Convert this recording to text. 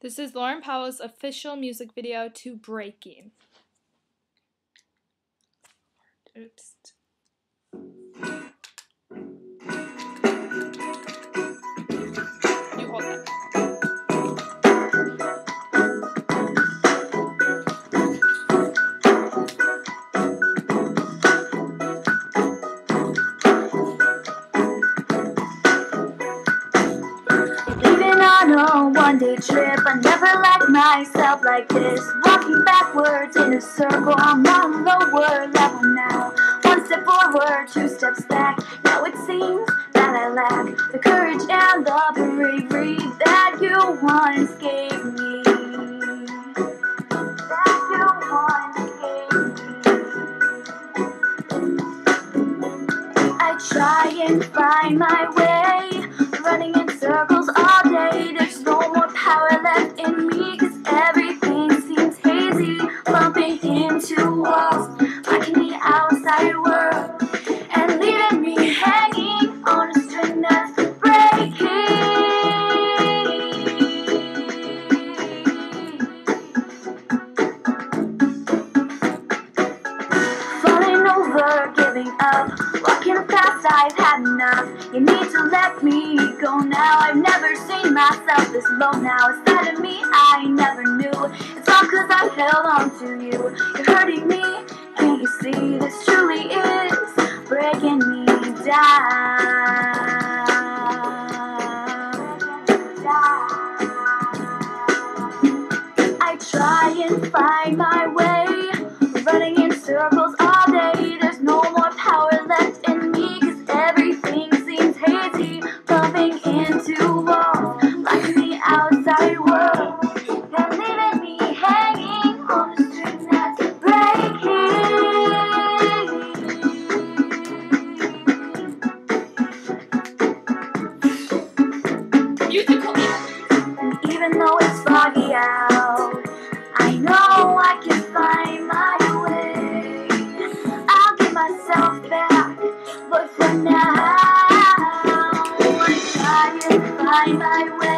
This is Lauren Powell's official music video to Breaking. Oops. One day trip, I never liked myself like this. Walking backwards in a circle, I'm on lower level now. One step forward, two steps back. Now it seems that I lack the courage and the bravery that you once gave me. That you once gave me. I try and find my way, into walls, blocking the outside world, and leaving me hanging on a string that's breaking. Falling over, giving up, walking fast, I've had enough. You need to let me go now. I've never seen myself this low now. It's of me I never knew. Cause I held on to you. You're hurting me, can't you see? This truly is breaking me down. now. One fire find my way.